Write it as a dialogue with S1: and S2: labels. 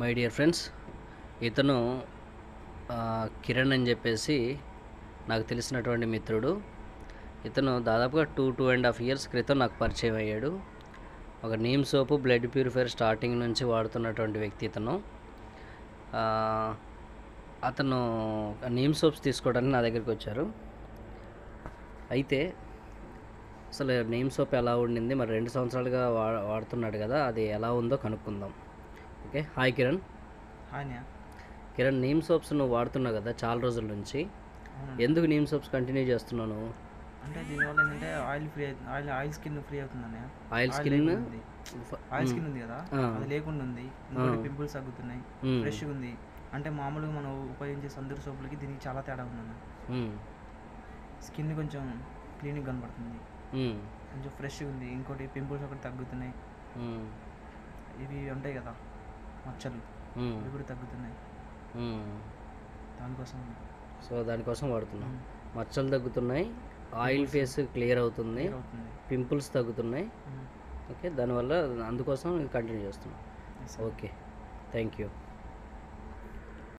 S1: My dear friends ఇతను కిరణ్ అని చెప్పేసి నాకు తెలిసినటువంటి మిత్రుడు. ఇతను దాదాపుగా two two and half years క్రితం నాకు పరిచయం అయ్యాడు. ఒక neem soap blood purifier starting నుంచి వాడుతున్నటువంటి వ్యక్తి ఇతను. అతను నీమ్ సోప్స్ తీసుకోవడానికి నా దగ్గరికి వచ్చారు. అయితే అసలు నీమ్ సోప్ ఎలా ఉండింది? మరి రెండు సంవత్సరాలుగా వా వాడుతున్నాడు కదా అది ఎలా ఉందో కనుక్కుందాం. Okay hi Kiran.
S2: ఆయన
S1: కిరణ్ నీమ్ సోప్స్ నువ్వు వాడుతున్నావు కదా చాలా రోజుల నుంచి. ఎందుకు నీమ్ సోప్స్ కంటిన్యూ చేస్తున్నావు నువ్వు?
S2: అంటే దీనివల్ల ఏంటంటే oil free oil oil skin free అవుతుంది
S1: ఆయిల్ స్కిన్.
S2: ఆయిల్ స్కిన్ ఉంది కదా. అది లేకుండా ఉంది. పింపుల్స్ తగ్గుతున్నాయి. ఫ్రెష్గా ఉంది. అంటే మామూలుగా మనం ఉపయోగించే సందూర్ సోపులకి దీనికి చాలా తేడా ఉందన్న స్కిన్ కొంచెం క్లీనిక్ కనబడుతుంది. కొంచెం ఫ్రెష్గా ఉంది. ఇంకోటి పింపుల్స్ ఒకటి తగ్గుతున్నాయి. ఇవి ఉంటాయి కదా? మచ్చలు ఇవి కూడా తగ్గుతున్నాయి. దానికోసం
S1: సో దానికోసం వాడుతున్నావు మచ్చలు తగ్గుతున్నాయి. ఆయిల్ ఫేస్ క్లియర్ అవుతుంది. పింపుల్స్ తగ్గుతున్నాయి. ఓకే దానివల్ల అందుకోసం కంటిన్యూ చేస్తున్నాం. Okay thank you.